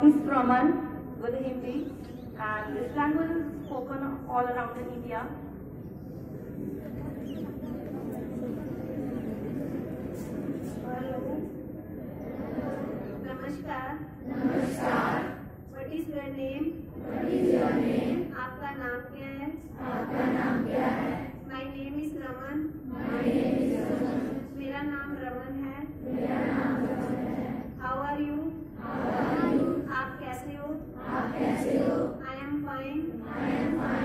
Um, is Brahman with Hindi and this language is spoken all around in India. Hello. नमस्कार नमस्कार What is your name? What is your name? आपका नाम क्या है आपका नाम क्या है My name is Raman. My. you? How are you? I am fine. I am fine.